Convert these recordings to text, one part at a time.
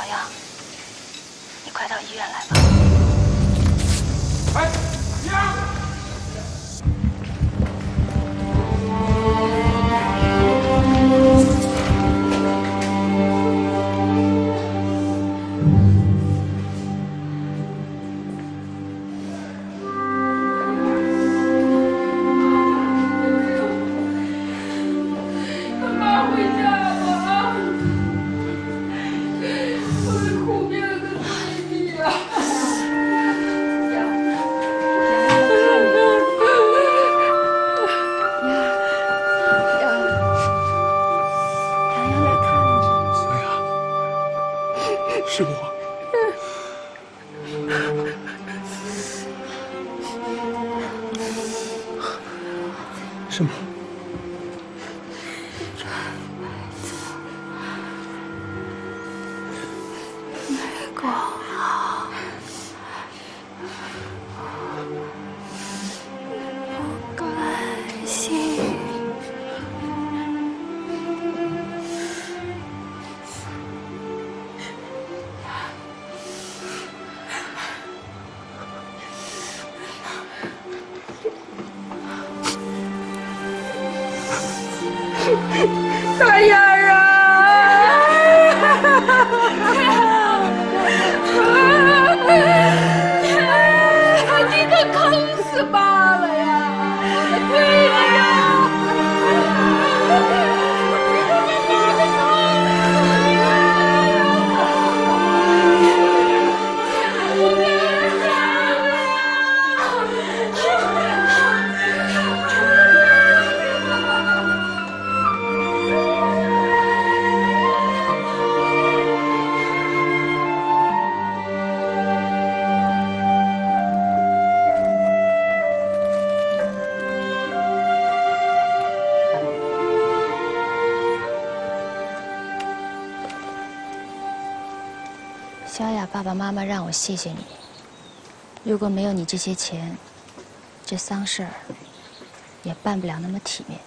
洋洋，你快到医院来吧。哎，杨！爸爸妈妈让我谢谢你。如果没有你这些钱，这丧事儿也办不了那么体面。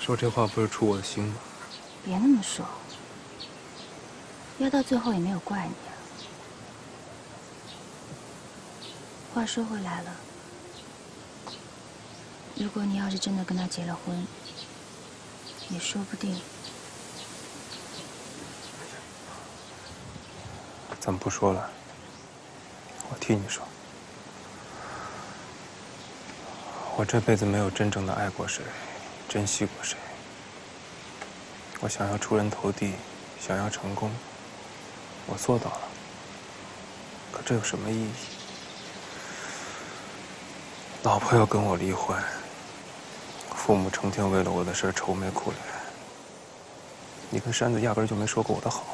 说这话不是出我的心吗？别那么说，要到最后也没有怪你啊。话说回来了，如果你要是真的跟他结了婚，也说不定。咱们不说了，我替你说。我这辈子没有真正的爱过谁，珍惜过谁。我想要出人头地，想要成功，我做到了。可这有什么意义？老婆要跟我离婚，父母成天为了我的事愁眉苦脸。你跟山子压根就没说过我的好。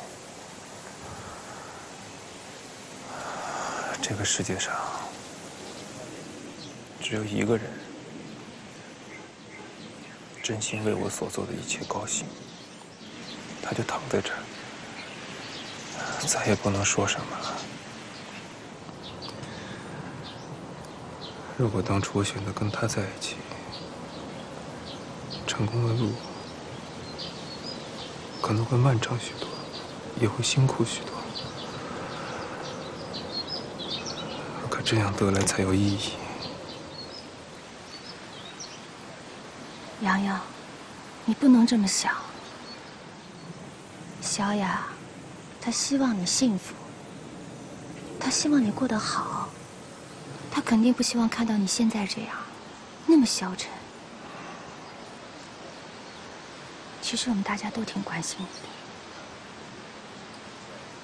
这个世界上只有一个人真心为我所做的一切高兴，他就躺在这儿，再也不能说什么了。如果当初我选择跟他在一起，成功的路可能会漫长许多，也会辛苦许多。这样得来才有意义。洋洋，你不能这么想。小雅，她希望你幸福，她希望你过得好，她肯定不希望看到你现在这样，那么消沉。其实我们大家都挺关心你的，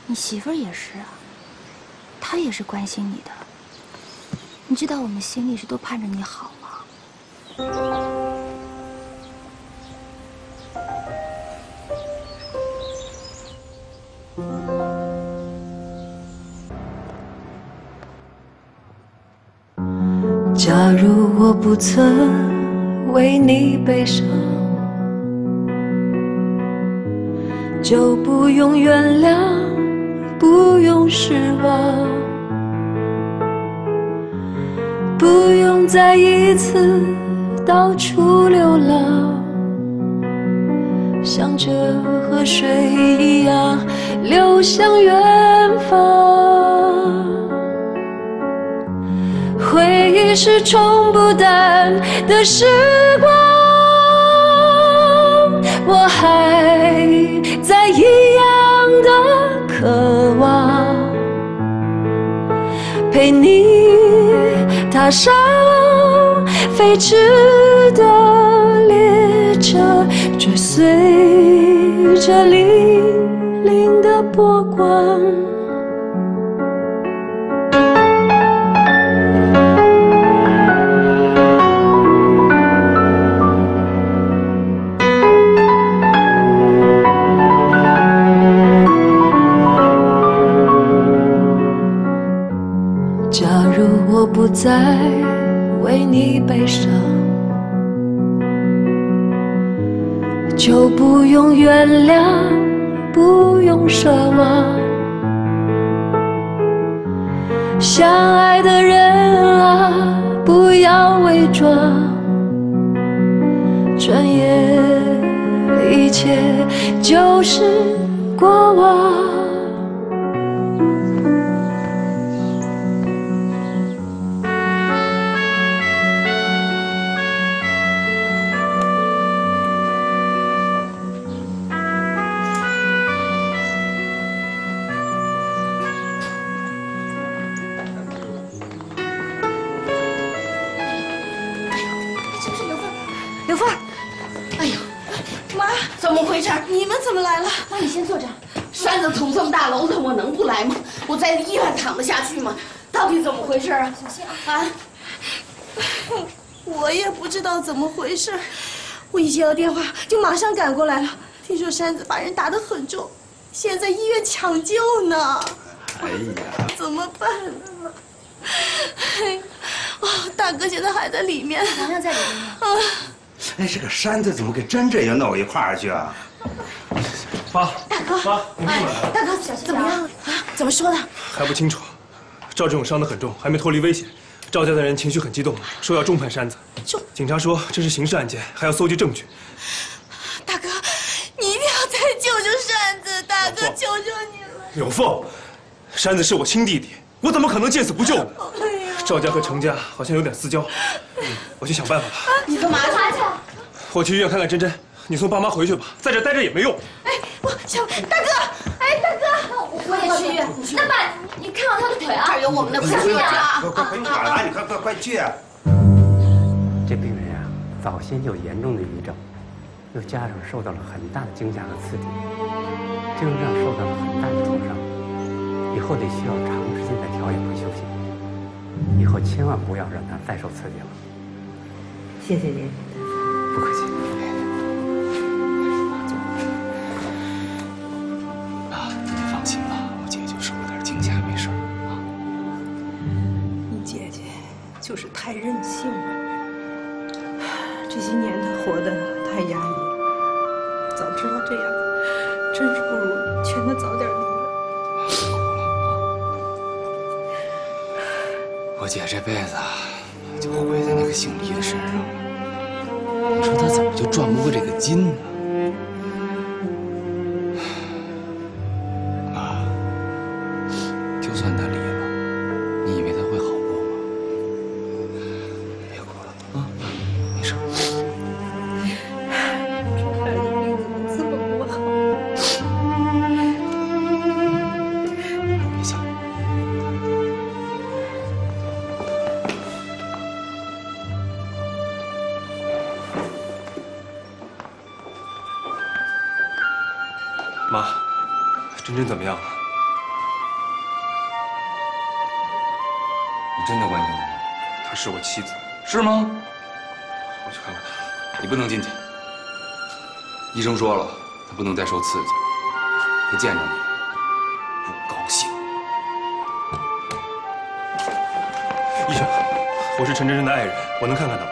你媳妇儿也是啊，她也是关心你的。你知道我们心里是都盼着你好吗？假如我不曾为你悲伤，就不用原谅，不用失望。不用再一次到处流浪，像这河水一样流向远方。回忆是冲不淡的时光，我还在一样的渴望，陪你踏上飞驰的列车，追随着粼粼的波光。再为你悲伤，就不用原谅，不用奢望。相爱的人啊，不要伪装，转眼一切就是过往。吗？到底怎么回事啊？小心啊！啊！我也不知道怎么回事，我一接到电话就马上赶过来了。听说山子把人打得很重，现在医院抢救呢。哎呀，怎么办呢？哎，哦，大哥现在还在里面。娘娘在里面呢。啊，哎，这个山子怎么跟真这样闹一块儿去啊？妈，大哥，妈，你们进来了。大哥怎么样？啊？怎么说的？还不清楚。赵志勇伤得很重，还没脱离危险。赵家的人情绪很激动，说要重判山子。就？警察说这是刑事案件，还要搜集证据。大哥，你一定要再救救山子！大哥，求求你了！柳凤，山子是我亲弟弟，我怎么可能见死不救呢？赵家和程家好像有点私交，我去想办法吧。你干嘛去？我去医院看看珍珍，你送爸妈回去吧，在这待着也没用。哎，我小大哥，哎，大哥，去医院。那爸，你看好他的腿啊！这儿有我们的快去啊！快快快，你哪儿了？你快快快去！啊！这病人啊，早先就有严重的抑郁症，又加上受到了很大的惊吓和刺激，精神上受到了很大的创伤，以后得需要长时间的调养和休息。以后千万不要让他再受刺激了。谢谢您。不客气。活得太压抑。早知道这样，真是不如劝他早点离了。我姐这辈子，就毁在那个姓李的身上了。你说她怎么就转不过这个筋呢？说了，他不能再受刺激，他见着你不高兴。医生，我是陈真真的爱人，我能看看她吗？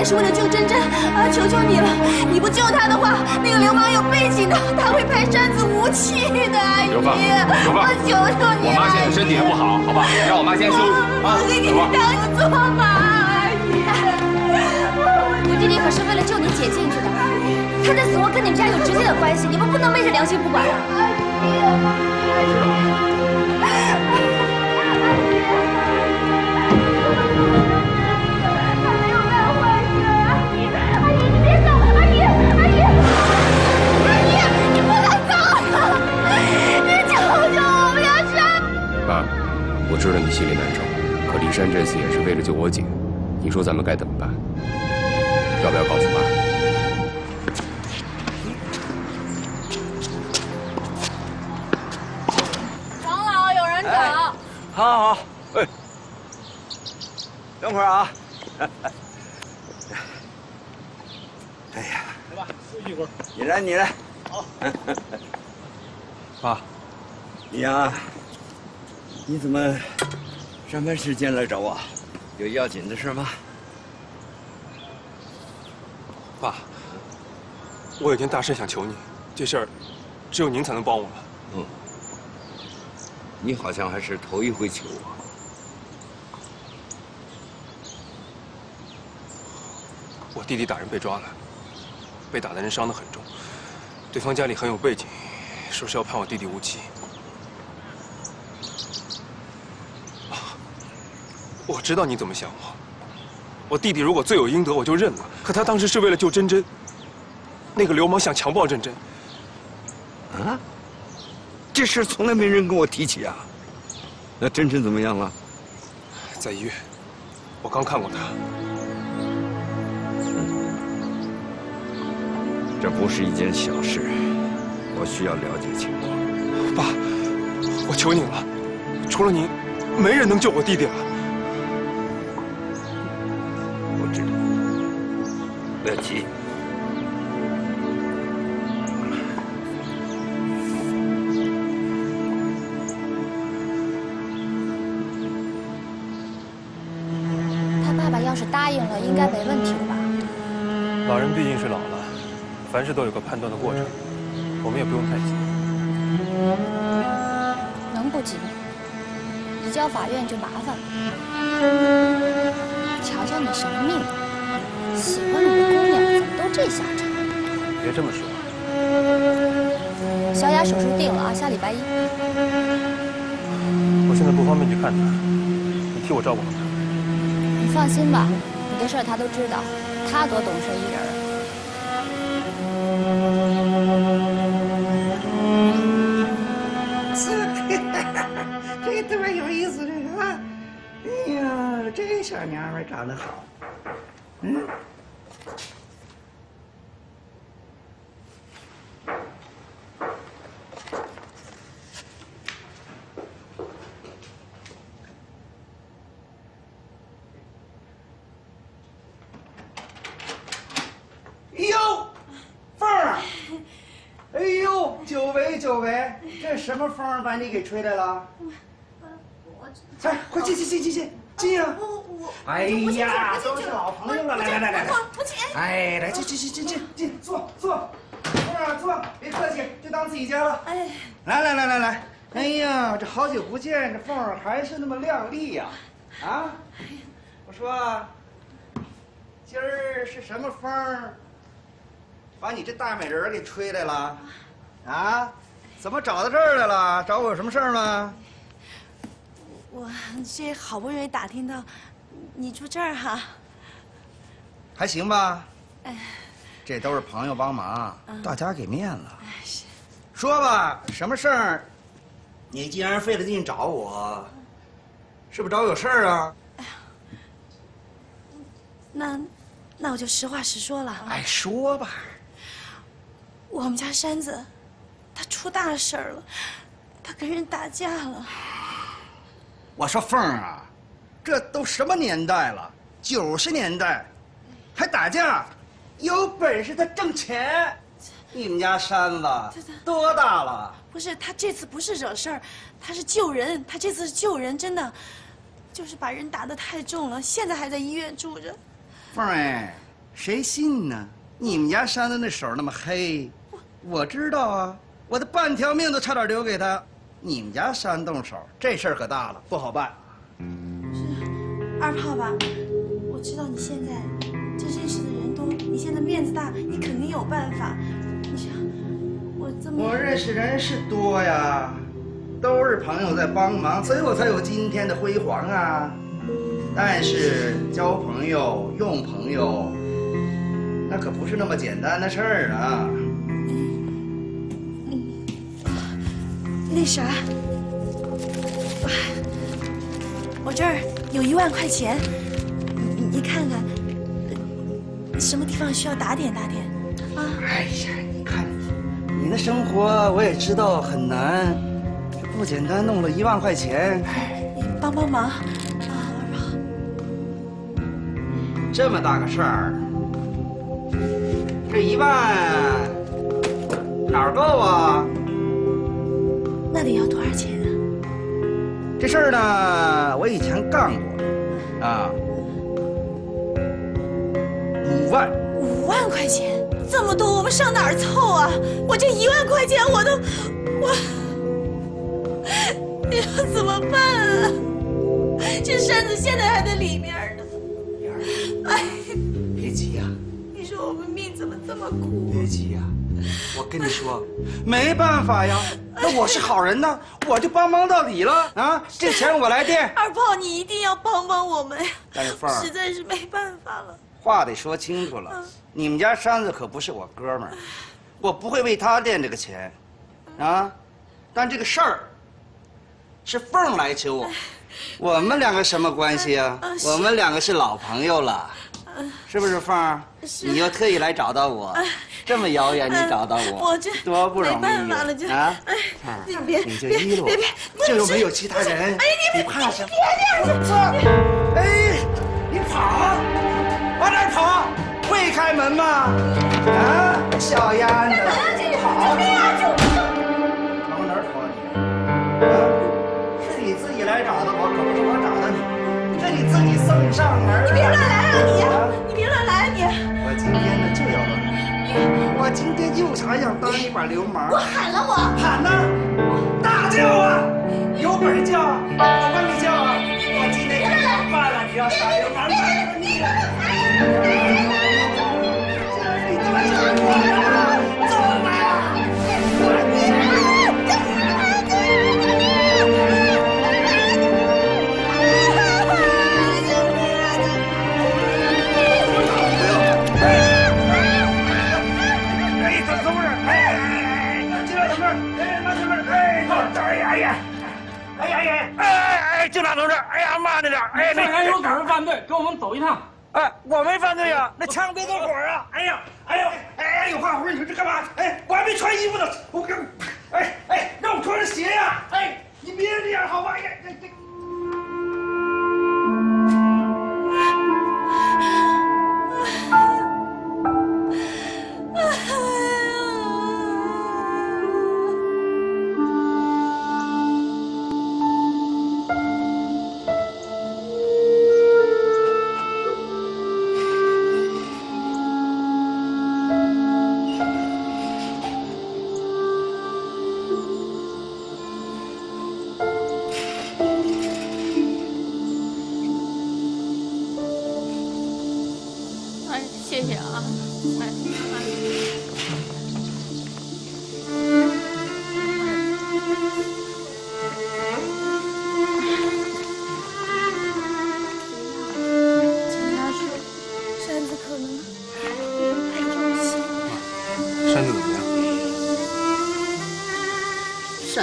也是为了救珍珍啊！求求你了，你不救他的话，那个流氓有背景的，他会拍山子无气的，阿姨。我求求你，我妈现在身体也不好，好吧，让我妈先休息啊。我给你当做吧，阿姨。我弟弟可是为了救你姐进去的，他的死活跟你们家有直接的关系，你们不能昧着良心不管啊！爸，知道你心里难受，可骊山这次也是为了救我姐，你说咱们该怎么办？要不要告诉妈？长老，有人找。好好好，哎，等会儿啊。哎呀，来吧，休息一会儿。你来，你来。好。爸，李阳，你怎么上班时间来找我？有要紧的事吗？爸，我有件大事想求你，这事儿只有您才能帮我了。嗯，你好像还是头一回求我。我弟弟打人被抓了，被打的人伤得很重，对方家里很有背景，说是要判我弟弟无期。我知道你怎么想我，我弟弟如果罪有应得，我就认了。可他当时是为了救珍珍，那个流氓想强暴珍珍。啊？这事从来没人跟我提起啊。那珍珍怎么样了？在医院，我刚看过她。这不是一件小事，我需要了解情况。爸，我求你了，除了您，没人能救我弟弟了。知道，不要急。他爸爸要是答应了，应该没问题了吧？老人毕竟是老了，凡事都有个判断的过程，我们也不用太急。能不急？移交法院就麻烦了。瞧瞧你什么命啊！喜欢你的姑娘怎么都这下场？别这么说，小雅手术定了啊，下礼拜一。我现在不方便去看她，你替我照顾好她。你放心吧，你的事儿她都知道，她多懂事一人长得好，嗯。哟，凤儿啊！哎呦，久违久违，这什么风儿把你给吹来了？哎，快进进进进进进啊！哎呀，都是老朋友了，来来来来。哎，来进进进进进进，坐坐，风儿啊坐，别客气，就当自己家了。哎，来来来来来，哎呀，这好久不见，这凤儿还是那么靓丽呀！啊，我说，今儿是什么风儿，把你这大美人给吹来了？啊，怎么找到这儿来了？找我有什么事儿吗？我这好不容易打听到你住这儿哈，还行吧？哎，这都是朋友帮忙，嗯大家给面子。哎是，说吧，什么事儿？你既然费了劲找我，是不是找我有事儿啊？那那我就实话实说了。哎，说吧。我们家山子，他出大事儿了，他跟人打架了。我说凤儿啊，这都什么年代了？九十年代，还打架？有本事他挣钱。你们家山子多大了？不是他这次不是惹事儿，他是救人。他这次是救人，真的，就是把人打得太重了，现在还在医院住着。凤儿哎，谁信呢？你们家山子那手那么黑，我知道啊，我的半条命都差点留给他。你们家山动手，这事儿可大了，不好办。二炮吧，我知道你现在这认识的人多，你现在面子大，你肯定有办法。你想，我这么我认识人是多呀，都是朋友在帮忙，所以我才有今天的辉煌啊。但是交朋友、用朋友，那可不是那么简单的事儿啊。那啥，我这儿有一万块钱，你你看看，呃什么地方需要打点打点啊？哎呀，你看你，你的生活我也知道很难，这不简单，弄了一万块钱，你帮帮忙啊，二炮。这么大个事儿，这一万哪儿够啊？那得要多少钱啊？这事儿呢，我以前干过，啊，五万。五万块钱，这么多，我们上哪儿凑啊？我这一万块钱我都，我，你说怎么办啊？这扇子现在还在里面呢。哎，别急呀、你说我们命怎么这么苦？别急呀、我跟你说，没办法呀。那我是好人呢，我就帮忙到底了啊！这钱我来垫。二炮，你一定要帮帮我们呀！但是凤儿实在是没办法了。话得说清楚了，你们家山子可不是我哥们儿，我不会为他垫这个钱，啊！但这个事儿是凤儿来求我，我们两个什么关系啊？我们两个是老朋友了，是不是凤儿？你又特意来找到我，这么遥远你找到我，我这多不容易啊！哎你别你就别依了我别别，这又没有其他人，哎你你怕什么？别别哎，你跑，往哪儿跑？会开门吗？啊，小丫头，跑！往哪儿跑你？啊，是你自己来找的我，可不是我找的你，是你自己送上门你别乱来啊你今天呢就要了，我今天又想想当一把流氓。我喊了我，喊呢，大叫啊！有本事叫啊！我帮你叫啊！我今天给你办了，你要耍流氓，你你！哎，警察同志，哎呀，慢着点，哎那人有可能犯罪，跟我们走一趟。哎，我没犯罪呀，那枪别走火啊！哎呀，哎呦，哎哎，有话好说，你说这干嘛？哎，我还没穿衣服呢，我跟，哎哎，让我穿上鞋呀！哎，你别这样好吧？哎呀，这这。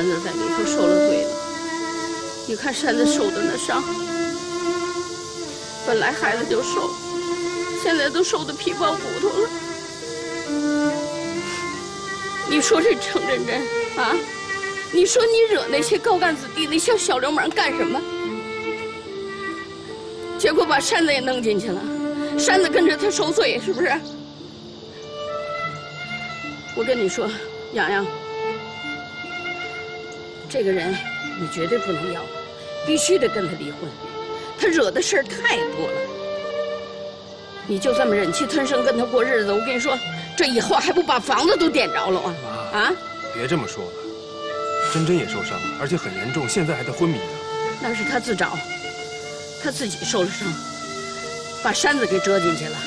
山子在里头受了罪了。你看山子受的那伤，本来孩子就瘦，现在都瘦的皮包骨头了。你说这程真真啊？你说你惹那些高干子弟、那些小流氓干什么？结果把山子也弄进去了，山子跟着他受罪，是不是？我跟你说，洋洋，这个人你绝对不能要，必须得跟他离婚。他惹的事儿太多了，你就这么忍气吞声跟他过日子，我跟你说，这以后还不把房子都点着了啊！啊，别这么说了，真真也受伤了，而且很严重，现在还在昏迷呢。那是他自找，他自己受了伤，把山子给折进去了。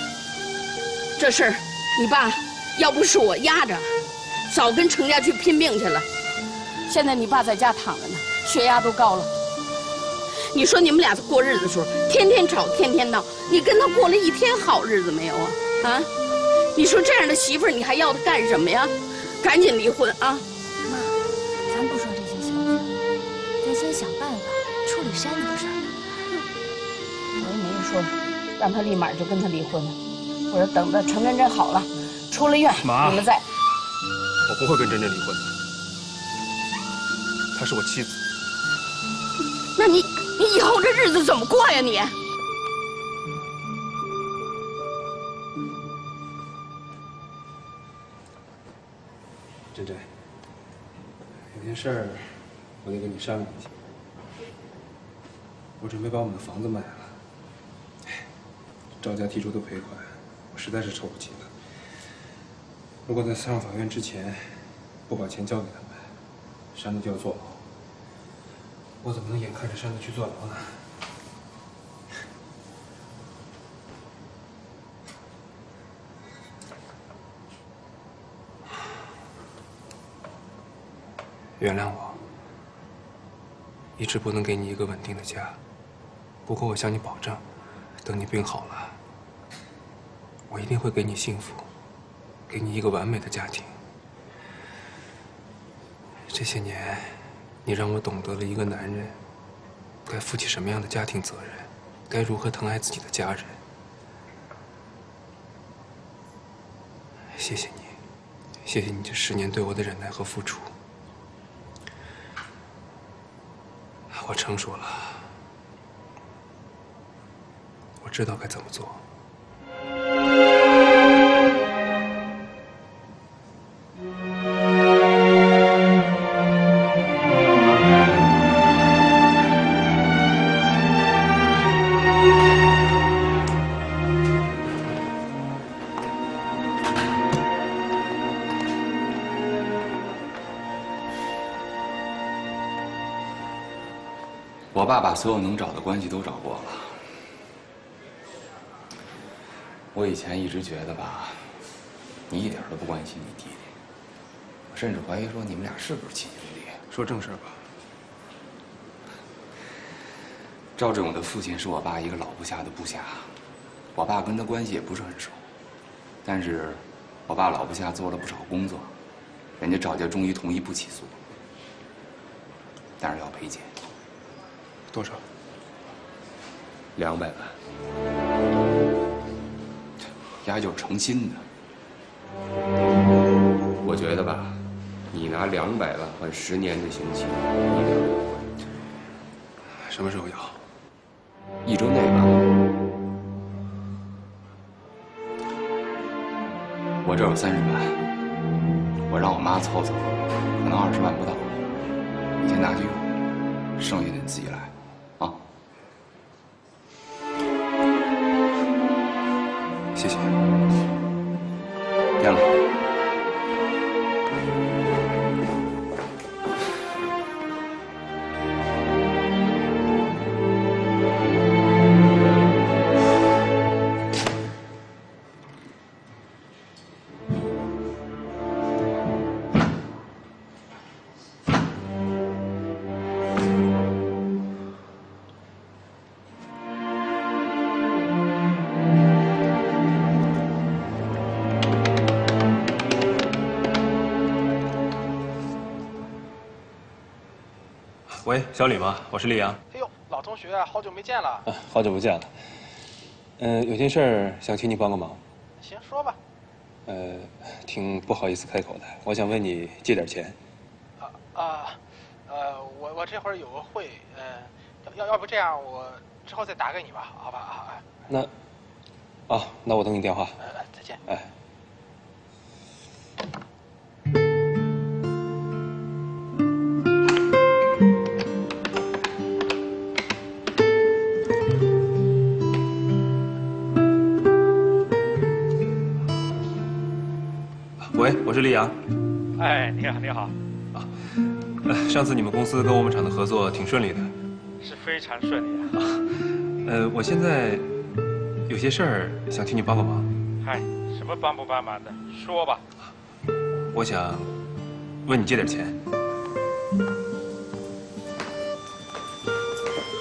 这事儿，你爸要不是我压着，早跟程家去拼命去了。现在你爸在家躺着呢，血压都高了。你说你们俩过日子的时候，天天吵，天天闹，你跟他过了一天好日子没有啊？啊？你说这样的媳妇儿，你还要她干什么呀？赶紧离婚啊！妈，咱不说这些形式，咱先想办法处理山子的事儿。我也没说让他立马就跟他离婚了，我说等着程真真好了，出了院你们再。我不会跟真真离婚的，她是我妻子。那你你以后这日子怎么过呀你？珍珍，有件事儿我得跟你商量一下。我准备把我们的房子卖了，哎赵家提出的赔款，我实在是凑不齐了。如果在上法院之前不把钱交给他们，山子就要坐牢。我怎么能眼看着山子去坐牢呢？原谅我，一直不能给你一个稳定的家。不过我向你保证，等你病好了，我一定会给你幸福，给你一个完美的家庭。这些年，你让我懂得了一个男人该负起什么样的家庭责任，该如何疼爱自己的家人。谢谢你，谢谢你这十年对我的忍耐和付出。我成熟了，我知道该怎么做。我爸把所有能找的关系都找过了。我以前一直觉得吧，你一点都不关心你弟弟，我甚至怀疑说你们俩是不是亲兄弟。说正事吧。赵志勇的父亲是我爸一个老部下的部下，我爸跟他关系也不是很熟，但是我爸老部下做了不少工作，人家赵家终于同意不起诉，但是要赔钱。多少？两百万，丫就是诚心的。我觉得吧，你拿两百万换十年的刑期，一点不贵。什么时候要？一周内吧。我这有三十万，我让我妈凑凑，可能二十万不到，你先拿去用，剩下的你自己来，谢谢。变了。小李吗？我是厉阳。哎呦，老同学，好久没见了。啊，好久不见了。嗯、有件事儿想请你帮个忙。行，说吧。呃，挺不好意思开口的，我想问你借点钱。啊啊，呃，我我这会儿有个会，呃，要要要不这样，我之后再打给你吧，好吧？啊，哎，那，啊，那我等你电话。呃，再见。哎。我是李阳。哎，你好，你好，啊，上次你们公司跟我们厂的合作挺顺利的。是非常顺利啊。呃，我现在有些事儿想请你帮个忙。嗨，什么帮不帮忙的，说吧。我想问你借点钱。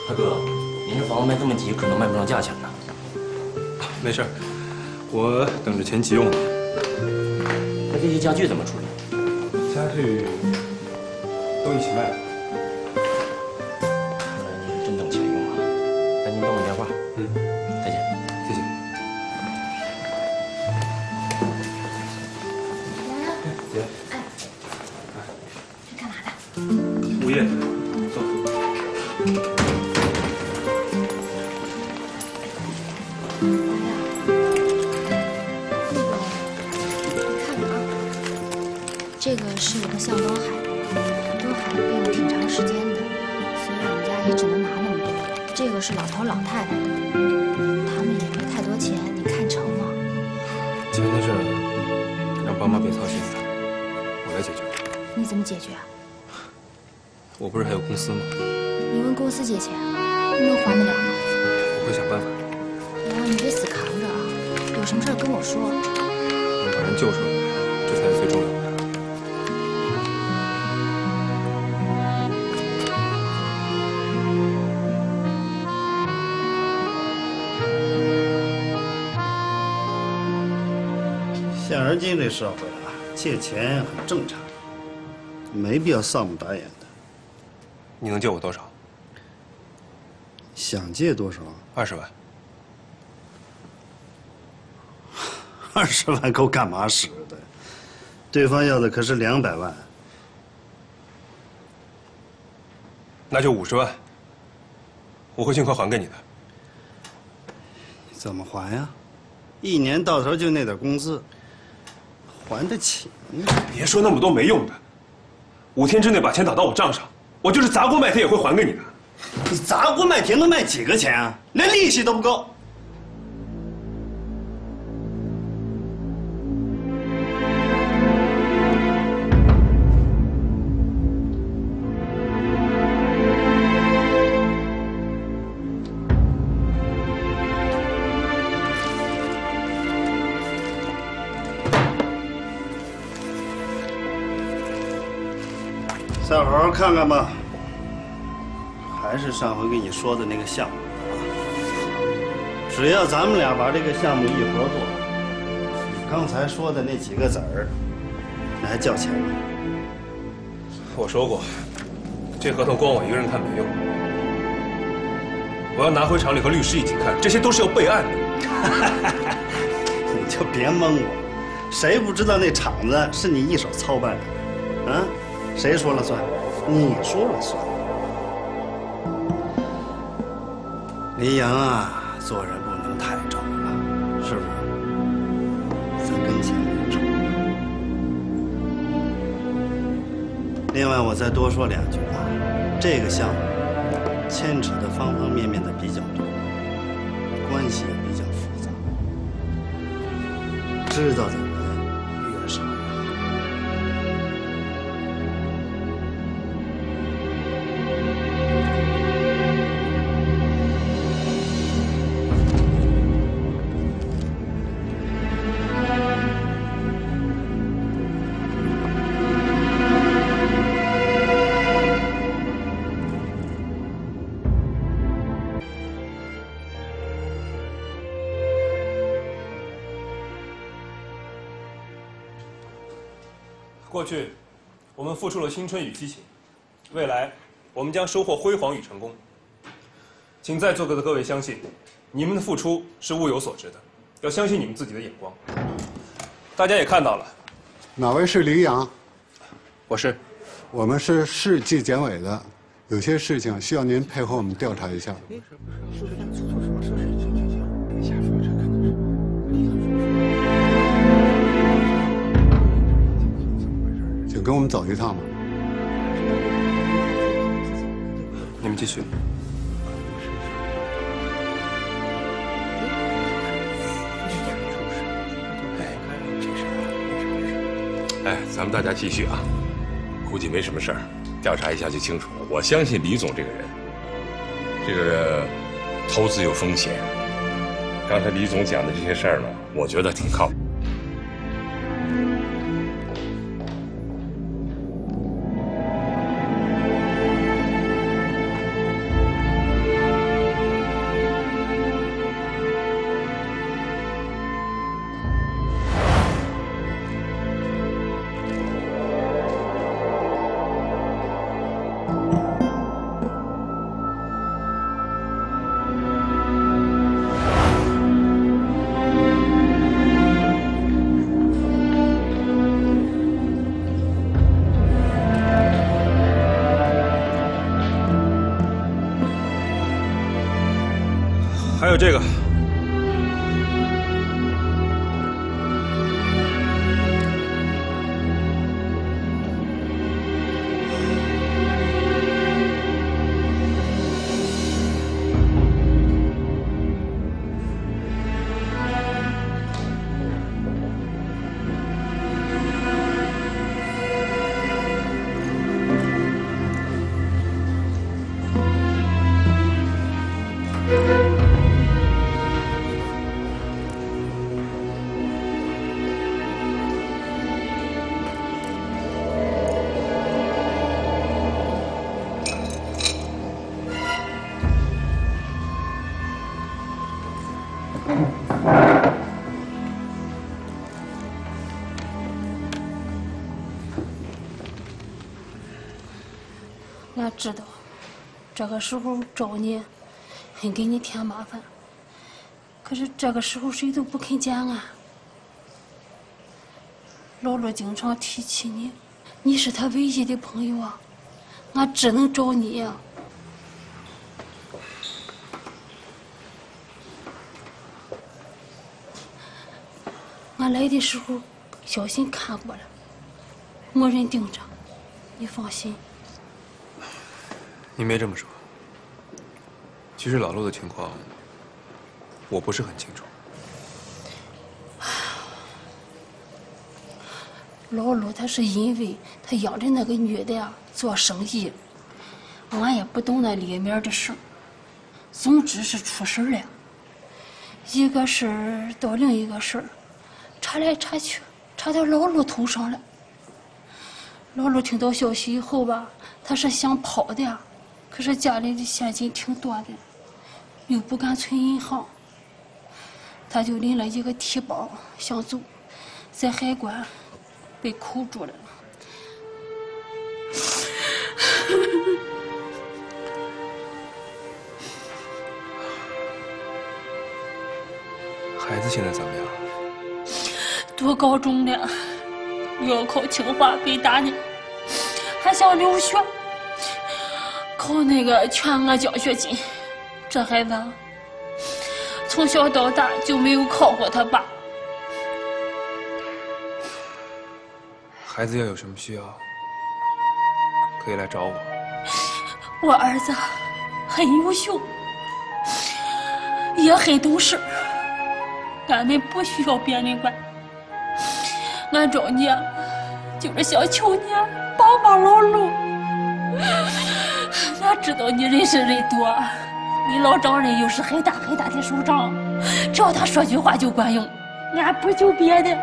大哥，您这房子卖这么急，可能卖不上价钱呢。没事，我等着钱急用呢。这些家具怎么处理？家具都一起卖了司借钱，你能还得了吗？我会想办法，然后你别死扛着啊，有什么事跟我说。能把人救出来，这才是最重要的。现而今这社会啊，借钱很正常，没必要丧母打眼的。你能借我多少？想借多少？二十万。二十万够干嘛使的？对方要的可是两百万。那就五十万，我会尽快还给你的。怎么还呀？一年到头就那点工资，还得起吗？别说那么多没用的，五天之内把钱打到我账上，我就是砸锅卖铁也会还给你的。你砸锅卖铁能卖几个钱啊？连利息都不够。再好好看看吧。还是上回跟你说的那个项目啊，只要咱们俩把这个项目一合作，你刚才说的那几个子儿，那还叫钱吗？我说过，这合同光我一个人看没用，我要拿回厂里和律师一起看，这些都是要备案的。你就别蒙我，谁不知道那厂子是你一手操办的？啊，谁说了算？你说了算。林阳啊，做人不能太轴了，是不是？咱跟前没仇。另外，我再多说两句啊，这个项目牵扯的方方面面的比较多，关系也比较复杂，知道的付出了青春与激情，未来，我们将收获辉煌与成功。请在座的各位相信，你们的付出是物有所值的，要相信你们自己的眼光。大家也看到了，哪位是黎阳？我是。我们是市纪检委的，有些事情需要您配合我们调查一下。请跟我们走一趟吧。你们继续。哎，咱们大家继续啊，估计没什么事儿，调查一下就清楚了。我相信李总这个人，这个投资有风险。刚才李总讲的这些事儿呢，我觉得挺靠谱。还有这个，这个时候找你，很给你添麻烦。可是这个时候谁都不肯见俺。老陆经常提起你，你是他唯一的朋友啊，俺只能找你呀、俺来的时候，小心看过了，没人盯着，你放心。你没这么说。其实老陆的情况，我不是很清楚。老陆他是因为他养着那个女的呀做生意，俺也不懂那里面的事。总之是出事了，一个事儿到另一个事儿，查来查去，查到老陆头上了。老陆听到消息以后吧，他是想跑的，可是家里的现金挺多的又不敢存银行。他就拎了一个提包想走在海关被扣住了。孩子现在怎么样？读高中了要考清华北大呢还想留学。靠那个全额奖学金。这孩子从小到大就没有靠过他爸。孩子要有什么需要，可以来找我。我儿子很优秀，也很懂事，俺们不需要别人管。俺找你就是想求你帮帮老陆。俺知道你认识人多，你老丈人又是很大很大的首长，只要他说句话就管用。俺不求别的，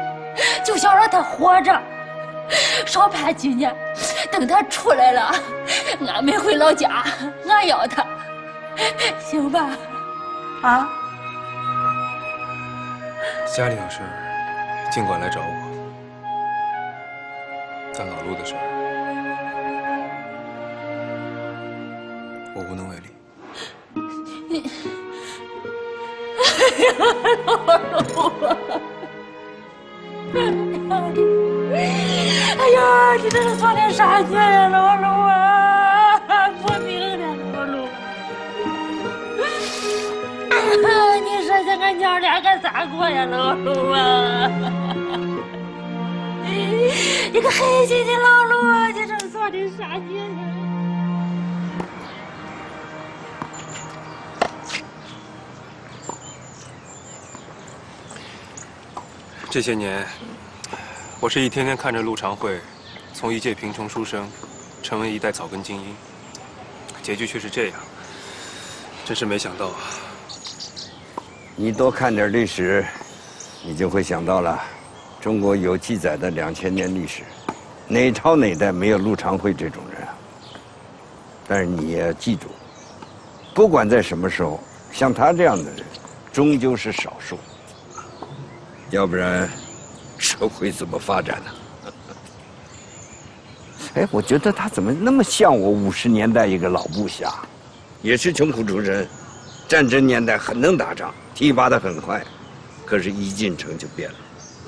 就想让他活着，少判几年，等他出来了，俺们回老家，俺要他，行吧？啊？家里有事，尽管来找我。但老陆的事儿，我无能为力。你，哎呀，老陆啊！哎呀，你这是做的啥孽呀，老陆啊！我命了，老陆！你说这俺娘俩可咋过呀，老陆啊？你个黑心的老陆啊！你这做的啥孽呀？这些年，我是一天天看着陆长惠从一介贫穷书生成为一代草根精英，结局却是这样，真是没想到啊！你多看点历史，你就会想到了。中国有记载的两千年历史，哪朝哪代没有陆长惠这种人啊？但是你也要记住，不管在什么时候，像他这样的人，终究是少数。要不然，社会怎么发展呢？哎，我觉得他怎么那么像我五十年代一个老部下，也是穷苦出身，战争年代很能打仗，提拔的很快，可是一进城就变了。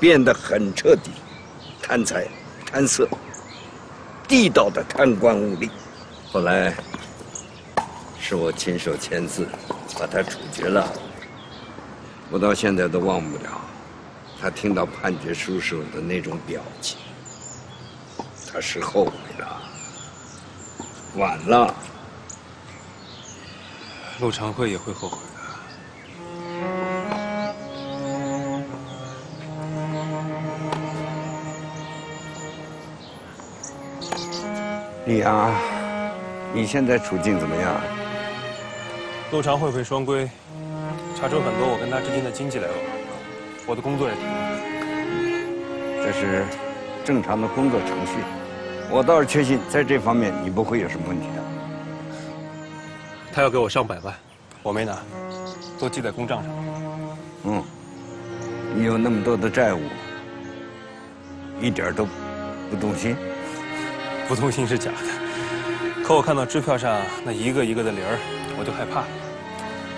变得很彻底，贪财、贪色，地道的贪官污吏。后来是我亲手签字把他处决了，我到现在都忘不了他听到判决书时候的那种表情。他是后悔了，晚了。陆长惠也会后悔。李阳，你现在处境怎么样？陆长惠回双规，查出很多我跟他之间的经济来往，我的工作也停了。这是正常的工作程序，我倒是确信在这方面你不会有什么问题的。他要给我上百万，我没拿，都记在公账上。嗯，你有那么多的债务，一点都不动心。不动心是假的，可我看到支票上那一个一个的零儿，我就害怕。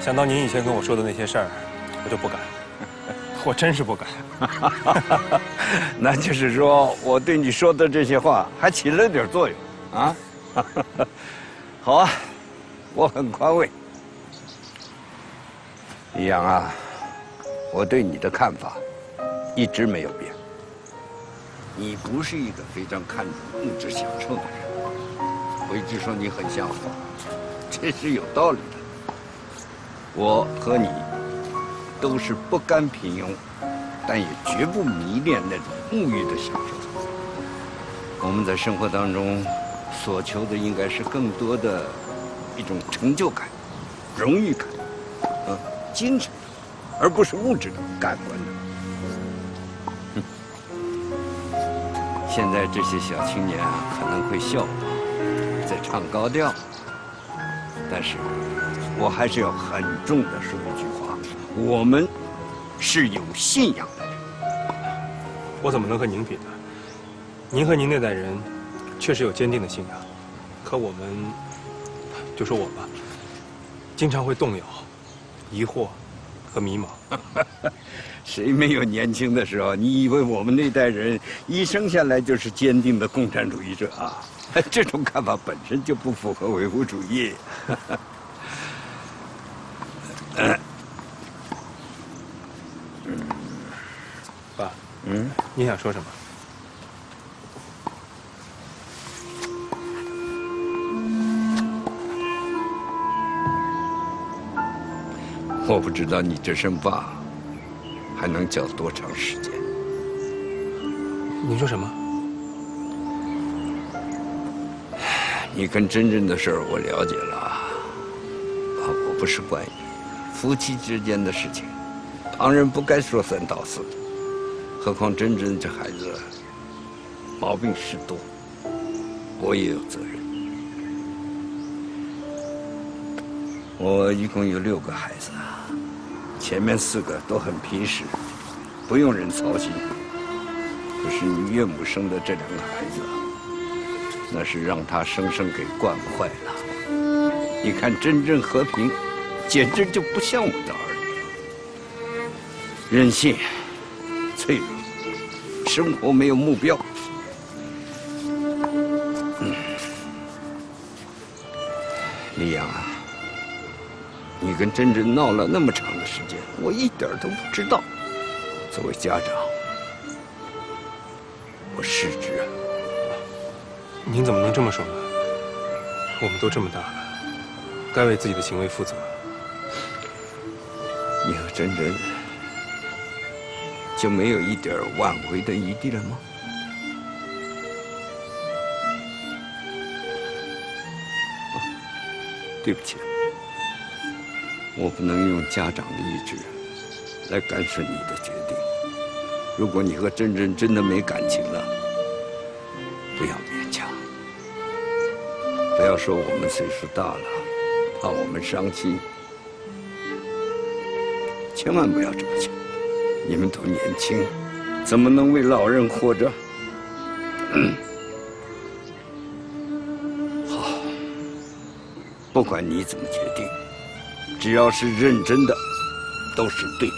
想到您以前跟我说的那些事儿，我就不敢。我真是不敢。那就是说我对你说的这些话还起了点作用啊？好啊，我很宽慰。李阳啊，我对你的看法一直没有变。你不是一个非常看重物质享受的人，我一直说你很像我，这是有道理的。我和你都是不甘平庸，但也绝不迷恋那种物欲的享受。我们在生活当中所求的应该是更多的一种成就感、荣誉感，啊，精神，而不是物质的、感官的。现在这些小青年啊，可能会笑我在唱高调，但是我还是要很重的说一句：我们是有信仰的人。我怎么能和您比呢？您和您那代人确实有坚定的信仰，可我们，就说我吧，经常会动摇、疑惑、和迷茫。谁没有年轻的时候？你以为我们那代人一生下来就是坚定的共产主义者啊？这种看法本身就不符合唯物主义。爸，嗯，你想说什么？我不知道你这身发还能叫多长时间。你说什么？你跟真真的事儿我了解了，啊，我不是怪你，夫妻之间的事情，旁人不该说三道四。何况珍珍这孩子毛病事多，我也有责任。我一共有六个孩子，前面四个都很皮实，不用人操心。可是你岳母生的这两个孩子，那是让他生生给惯坏了。你看珍珍和平，简直就不像我的儿女，任性、脆弱，生活没有目标。嗯，李阳啊。你跟珍珍闹了那么长的时间，我一点都不知道。作为家长，我失职啊！您怎么能这么说呢？我们都这么大了，该为自己的行为负责。你和珍珍就没有一点挽回的余地了吗？对不起。我不能用家长的意志来干涉你的决定。如果你和珍珍真的没感情了，不要勉强。不要说我们岁数大了，怕我们伤心。千万不要这么想。你们都年轻，怎么能为老人活着？好，不管你怎么决定。只要是认真的，都是对的。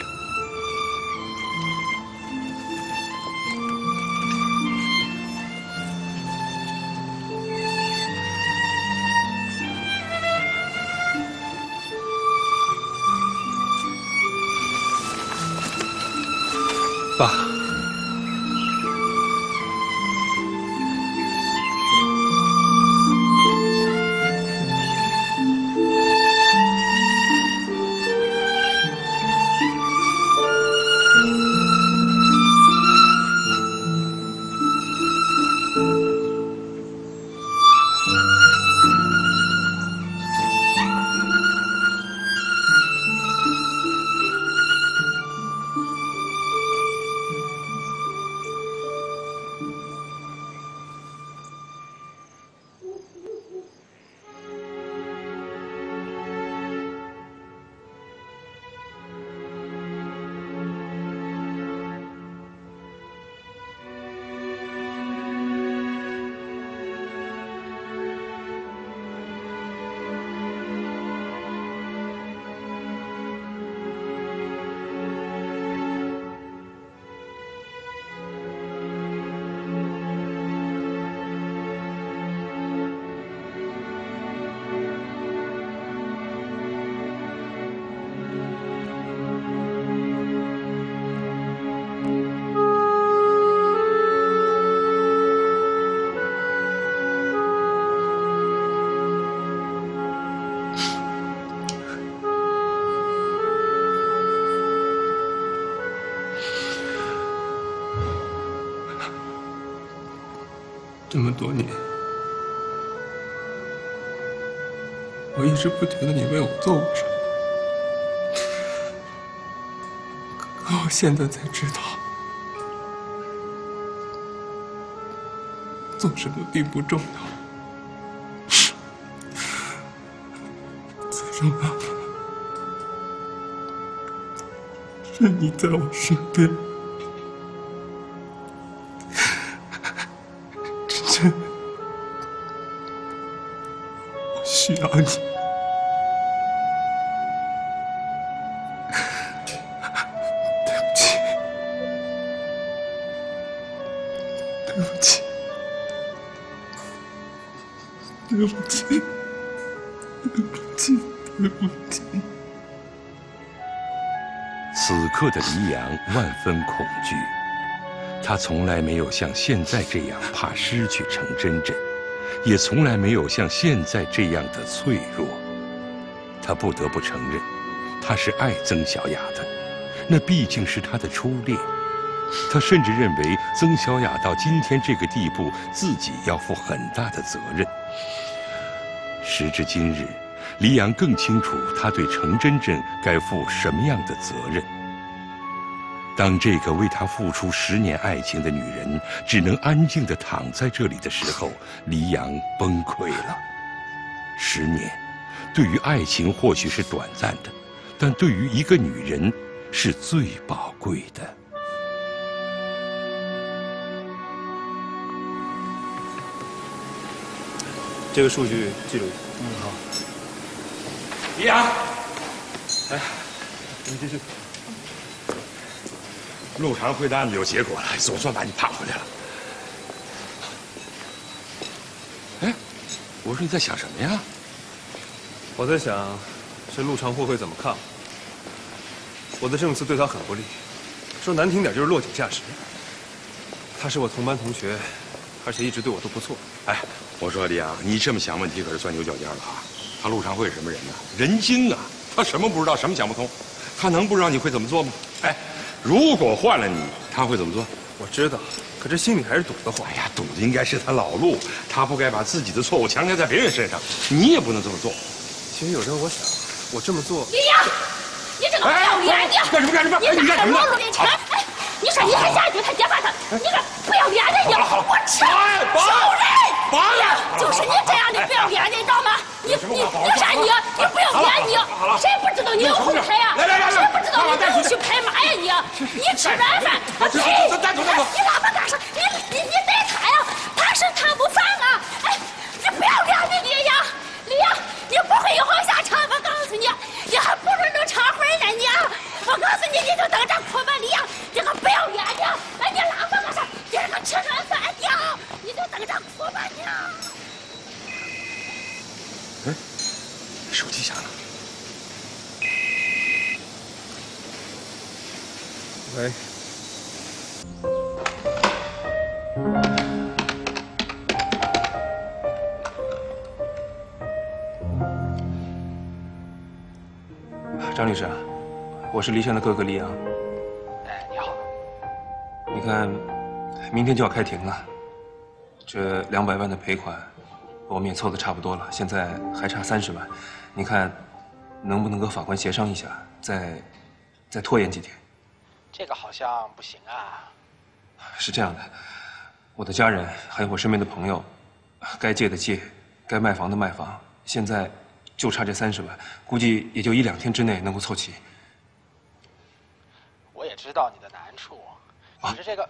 多年，我一直不觉得你为我做过什么，可我现在才知道，做什么并不重要，最重要的是你在我身边。找你，对不起，对不起，对不起，对不起，对不起。此刻的黎阳万分恐惧，他从来没有像现在这样怕失去程真真。也从来没有像现在这样的脆弱。他不得不承认，他是爱曾小雅的，那毕竟是他的初恋。他甚至认为曾小雅到今天这个地步，自己要负很大的责任。时至今日，黎阳更清楚他对程真真该负什么样的责任。当这个为他付出十年爱情的女人只能安静地躺在这里的时候，黎阳崩溃了。十年，对于爱情或许是短暂的，但对于一个女人是最宝贵的。这个数据记录一下。嗯，好。黎阳，来，你继续。陆长辉的案子有结果了，总算把你盼回来了。哎，我说你在想什么呀？我在想，这陆长辉会怎么看我？我的证词对他很不利，说难听点就是落井下石。他是我同班同学，而且一直对我都不错。哎，我说李阳，你这么想问题可是钻牛角尖了啊！他陆长辉是什么人呢？人精啊！他什么不知道，什么想不通，他能不知道你会怎么做吗？哎，如果换了你，他会怎么做？我知道，可这心里还是堵得慌。哎呀，堵的应该是他老陆，他不该把自己的错误强加在别人身上，你也不能这么做。其实有时候我想，我这么做……李阳，你这个不要脸的！干什么干什么？你拿着老陆面前，哎，你说你还下去他揭发他，你个不要脸的你！我吃仇人！就是你这样的不要脸的，你知道吗？你你你啥你你不要脸你！谁不知道你有后台呀？谁不知道你能去拍马呀你？你吃软饭！你拉巴干啥？你你你逮他呀？他是贪污犯啊！哎，你不要脸的李阳，李阳，你不会有好下场！我告诉你，你还不如能长婚呢你！我告诉你，你就等着哭吧，李阳，你个不要脸的！哎，你拉我干啥？你这个吃软饭的，你就等着哭吧你！哎，手机响了。喂。张律师，我是黎山的哥哥黎阳。哎，你好。你看，明天就要开庭了，这两百万的赔款，我们也凑的差不多了，现在还差三十万。你看，能不能跟法官协商一下，再再拖延几天？这个好像不行啊。是这样的，我的家人还有我身边的朋友，该借的借，该卖房的卖房，现在就差这三十万，估计也就一两天之内能够凑齐。我也知道你的难处，可是这个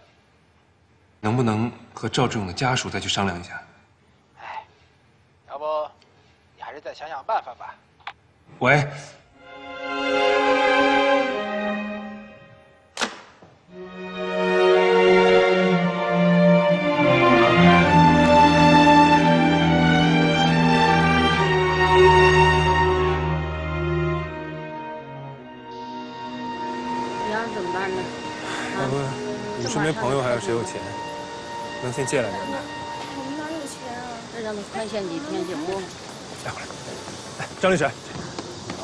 能不能和赵志勇的家属再去商量一下？哎要不你还是再想想办法吧。喂。李阳怎么办呢？要不你身边朋友还有谁有钱，能先借来点吗？我们哪有钱啊？再让他宽限几天行不？张律师，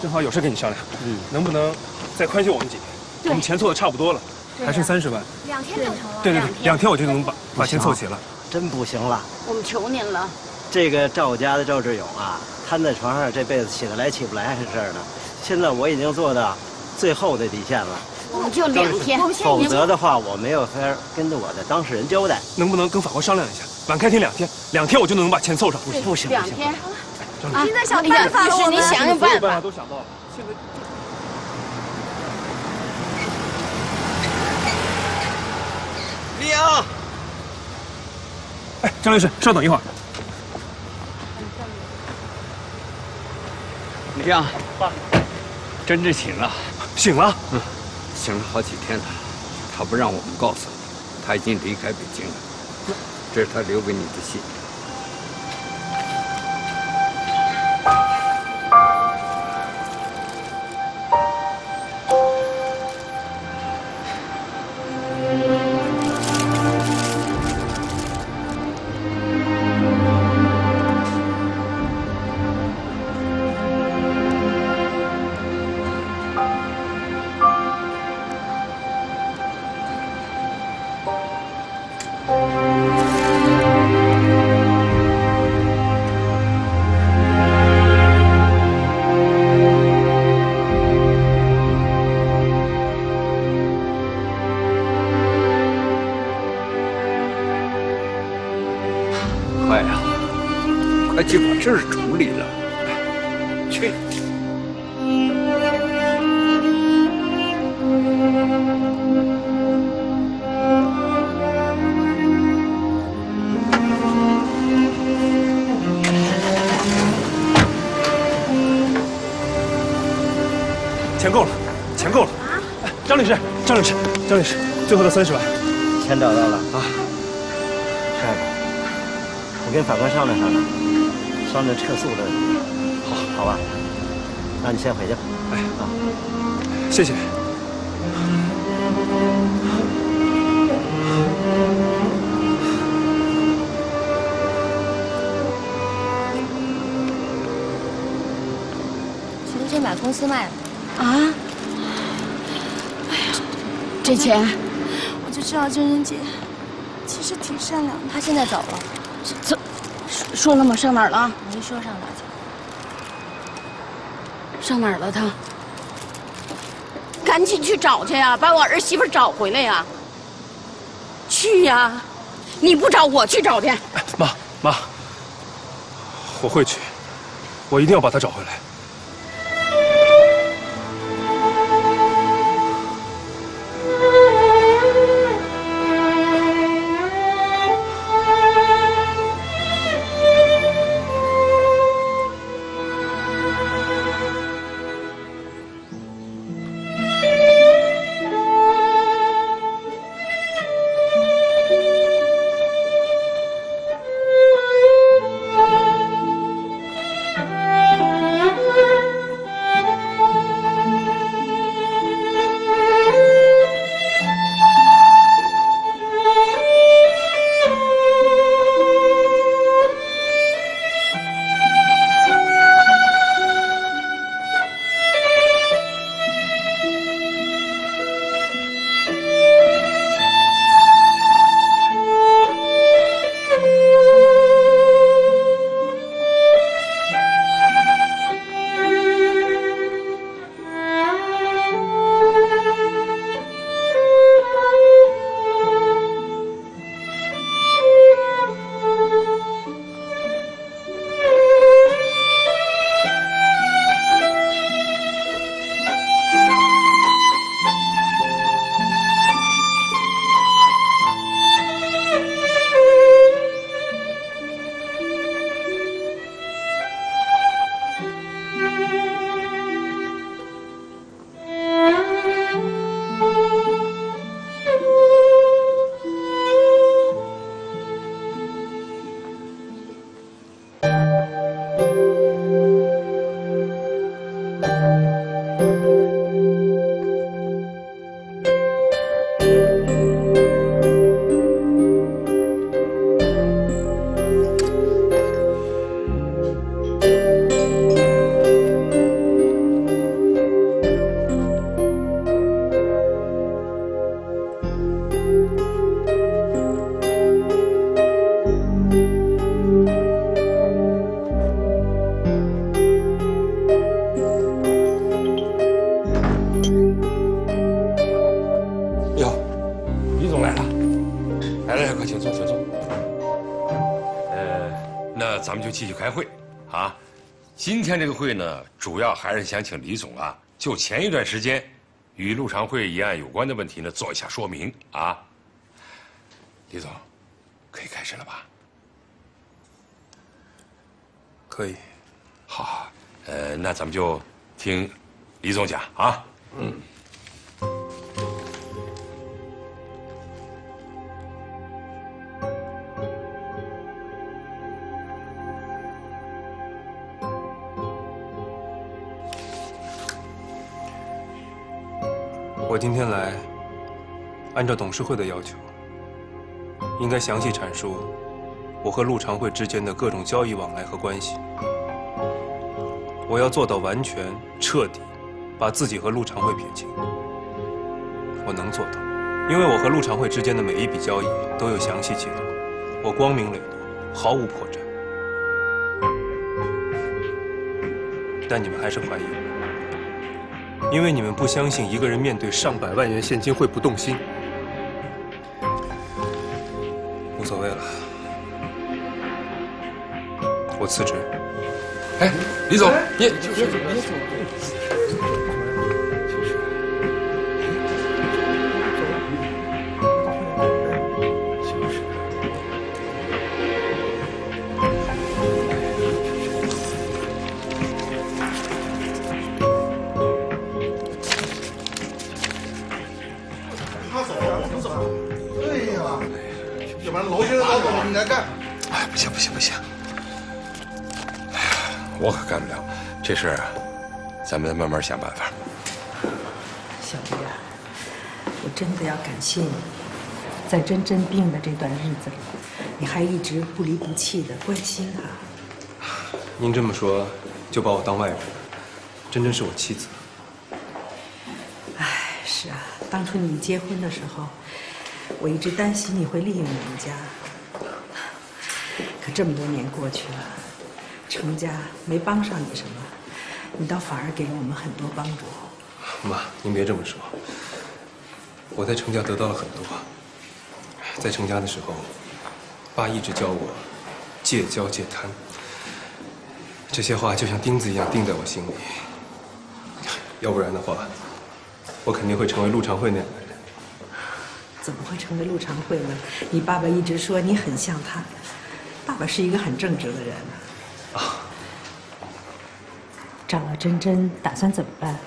正好有事跟你商量，嗯，能不能再宽限我们几天？我们钱凑的差不多了，还剩三十万。两天就成了。对对对，两天我就能把把钱凑齐了。真不行了，我们求您了。这个赵家的赵志勇啊，瘫在床上，这辈子起得来起不来是事儿呢。现在我已经做到最后的底线了，我们就两天，否则的话我没有法跟着我的当事人交代。能不能跟法官商量一下，晚开庭两天，两天我就能把钱凑上。不行不行，两天。啊，现在想办法了，是你想想办法。都想到了，现在。李阳，哎，张律师，稍等一会儿。李阳，爸，真真醒了，醒了，嗯，醒了好几天了。他不让我们告诉你，他已经离开北京了。这是他留给你的信。律师，张律师，最后的三十万，钱找到了啊。善，我跟法官商量商量，商量撤诉的问题。好，好吧，那你先回去吧。哎啊，谢谢。徐德轩把公司卖了啊！这钱，我就知道珍珍姐其实挺善良的。他现在走了，走，说说了吗？上哪儿了？没说上哪儿去。上哪儿了他？赶紧去找去呀，把我儿媳妇找回来呀！去呀！你不找，我去找去。妈妈，我会去，我一定要把她找回来。开会啊。今天这个会呢，主要还是想请李总啊，就前一段时间与陆长会一案有关的问题呢，做一下说明啊。李总，可以开始了吧？可以。好，呃，那咱们就听李总讲啊。嗯。我今天来，按照董事会的要求，应该详细阐述我和陆长会之间的各种交易往来和关系。我要做到完全彻底，把自己和陆长会撇清。我能做到，因为我和陆长会之间的每一笔交易都有详细记录，我光明磊落，毫无破绽。但你们还是怀疑我，因为你们不相信一个人面对上百万元现金会不动心。无所谓了，我辞职。哎，李总，你别走，别走。这事儿啊，咱们慢慢想办法。小丽啊，我真的要感谢你，在真真病的这段日子里，你还一直不离不弃的关心她。您这么说，就把我当外人了。真真是我妻子，哎，是啊，当初你结婚的时候，我一直担心你会利用我们家。可这么多年过去了，程家没帮上你什么，你倒反而给了我们很多帮助。妈，您别这么说。我在程家得到了很多。在程家的时候，爸一直教我戒骄戒贪，这些话就像钉子一样钉在我心里。要不然的话，我肯定会成为陆长会那样的人。怎么会成为陆长会呢？你爸爸一直说你很像他，爸爸是一个很正直的人。啊，找了真真，打算怎么办？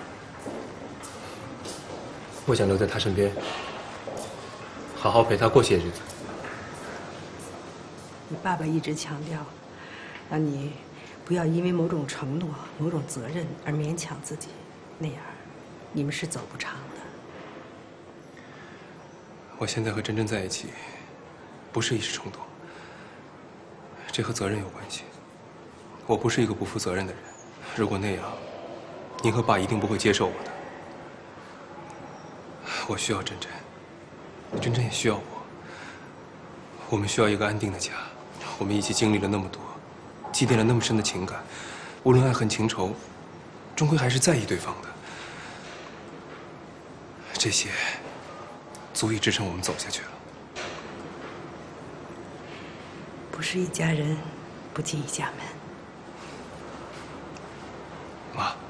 我想留在他身边，好好陪他过些日子。你爸爸一直强调，让你不要因为某种承诺、某种责任而勉强自己，那样你们是走不长的。我现在和真真在一起，不是一时冲动，这和责任有关系。我不是一个不负责任的人，如果那样，您和爸一定不会接受我的。我需要真真，真真也需要我。我们需要一个安定的家。我们一起经历了那么多，积淀了那么深的情感，无论爱恨情仇，终归还是在意对方的。这些足以支撑我们走下去了。不是一家人，不进一家门。妈，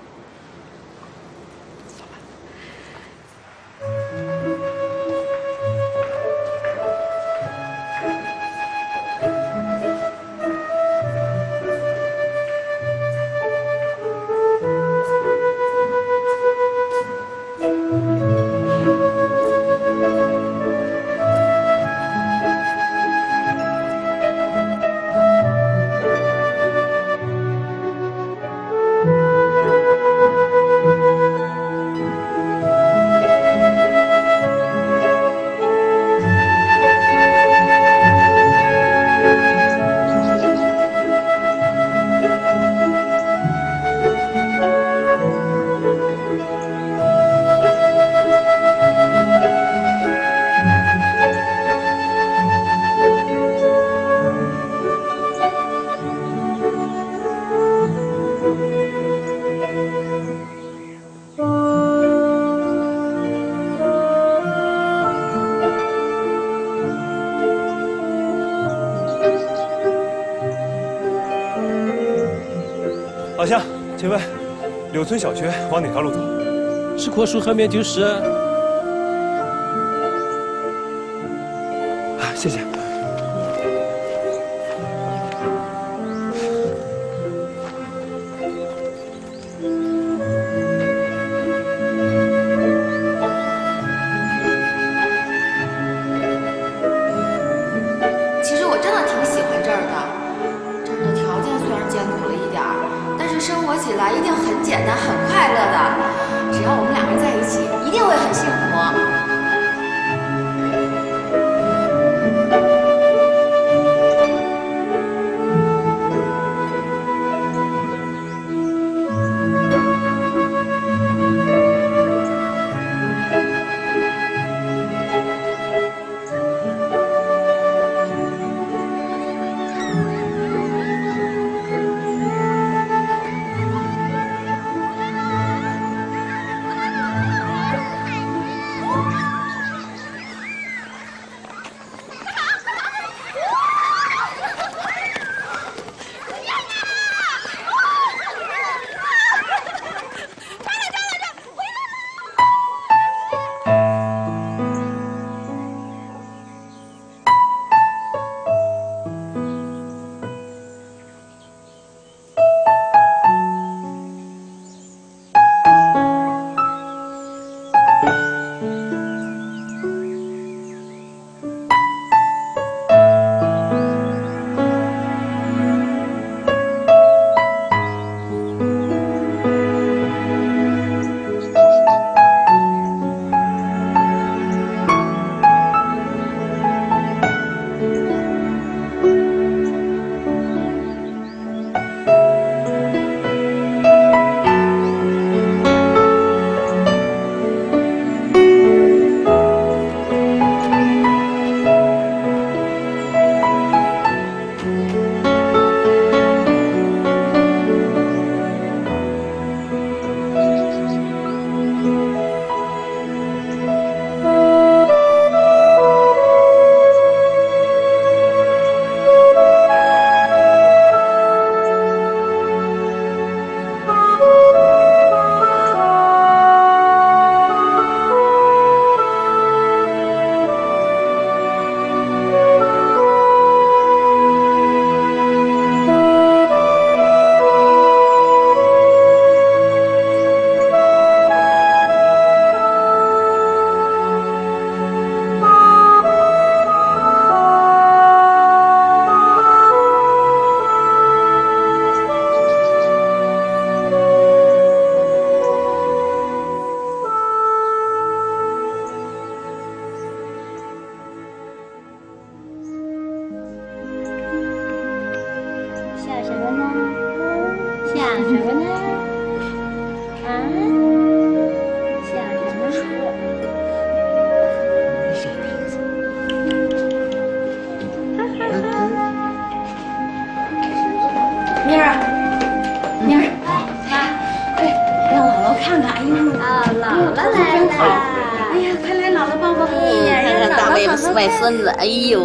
请问柳村小学往哪条路走？石阔树后面就是。啊，谢谢。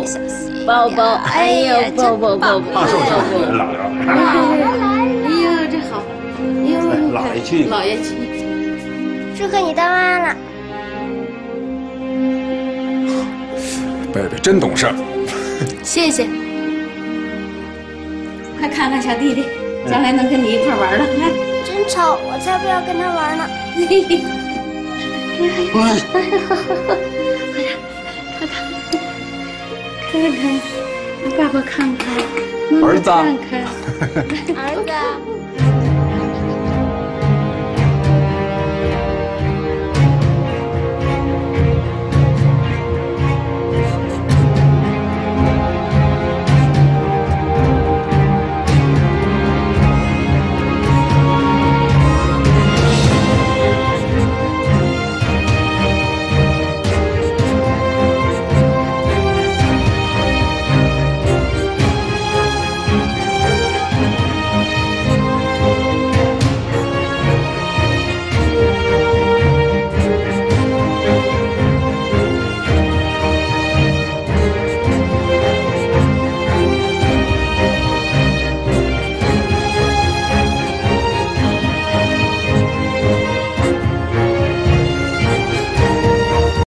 哎呦，宝宝，哎呦，抱抱抱抱，胖瘦小姥姥。哎呦，这好，哎呦，姥爷亲姥爷亲，祝贺你当妈了。贝贝真懂事。谢谢。快看看小弟弟，将来能跟你一块玩了。来，真丑，我才不要跟他玩呢。看看，让爸爸看看，妈妈看看，儿子。